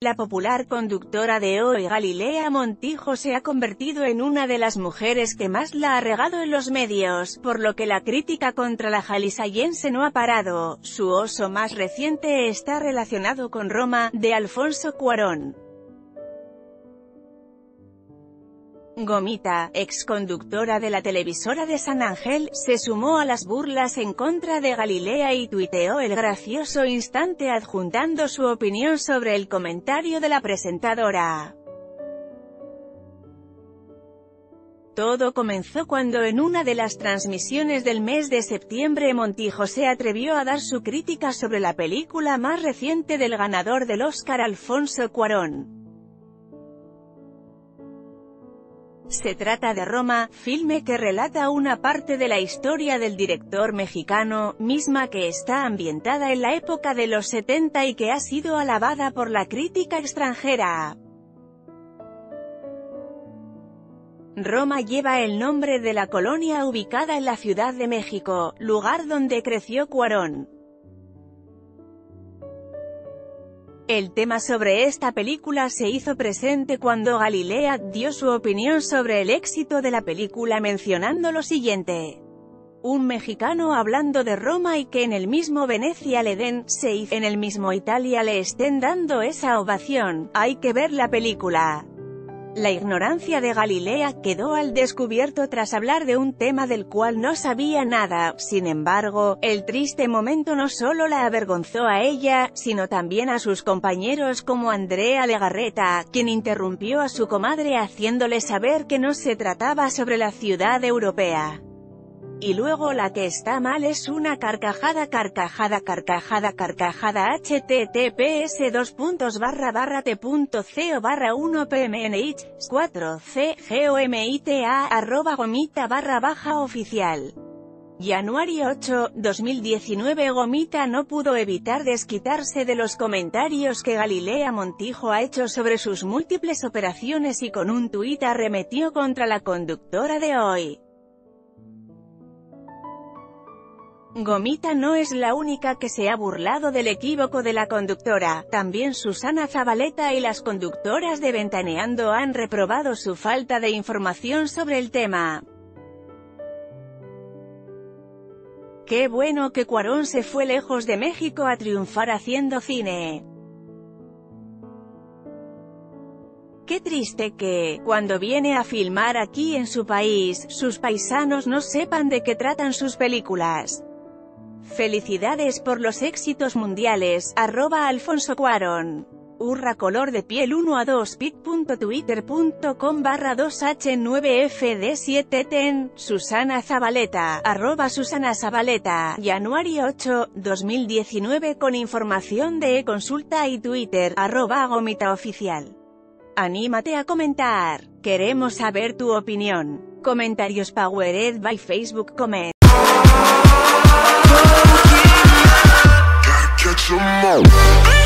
La popular conductora de Hoy Galilea Montijo se ha convertido en una de las mujeres que más la ha regado en los medios, por lo que la crítica contra la jalisciense no ha parado. Su oso más reciente está relacionado con Roma, de Alfonso Cuarón. Gomita, exconductora de la televisora de San Ángel, se sumó a las burlas en contra de Galilea y tuiteó el gracioso instante adjuntando su opinión sobre el comentario de la presentadora. Todo comenzó cuando en una de las transmisiones del mes de septiembre Montijo se atrevió a dar su crítica sobre la película más reciente del ganador del Oscar Alfonso Cuarón. Se trata de Roma, filme que relata una parte de la historia del director mexicano, misma que está ambientada en la época de los 70 y que ha sido alabada por la crítica extranjera. Roma lleva el nombre de la colonia ubicada en la Ciudad de México, lugar donde creció Cuarón. El tema sobre esta película se hizo presente cuando Galilea dio su opinión sobre el éxito de la película mencionando lo siguiente. Un mexicano hablando de Roma y que en el mismo Venecia le den, se en el mismo Italia le estén dando esa ovación, hay que ver la película. La ignorancia de Galilea quedó al descubierto tras hablar de un tema del cual no sabía nada, sin embargo, el triste momento no solo la avergonzó a ella, sino también a sus compañeros como Andrea Legarreta, quien interrumpió a su comadre haciéndole saber que no se trataba sobre la ciudad europea y luego la que está mal es una carcajada carcajada carcajada carcajada https dos puntos barra barra t.co barra 1 pmnih 4 c gomita arroba gomita barra baja oficial Januario 8, 2019 Gomita no pudo evitar desquitarse de los comentarios que Galilea Montijo ha hecho sobre sus múltiples operaciones y con un tuit arremetió contra la conductora de hoy. Gomita no es la única que se ha burlado del equívoco de la conductora, también Susana Zabaleta y las conductoras de Ventaneando han reprobado su falta de información sobre el tema. Qué bueno que Cuarón se fue lejos de México a triunfar haciendo cine. Qué triste que, cuando viene a filmar aquí en su país, sus paisanos no sepan de qué tratan sus películas. Felicidades por los éxitos mundiales, arroba Alfonso Cuarón. Urra color de piel 1 a 2 pic.twitter.com barra 2h9fd7 ten, Susana Zabaleta, arroba Susana Zabaleta, Januario 8, 2019 con información de e-consulta y Twitter, arroba Gomita Oficial. Anímate a comentar, queremos saber tu opinión. Comentarios Powered by Facebook Comment. Catch 'em all.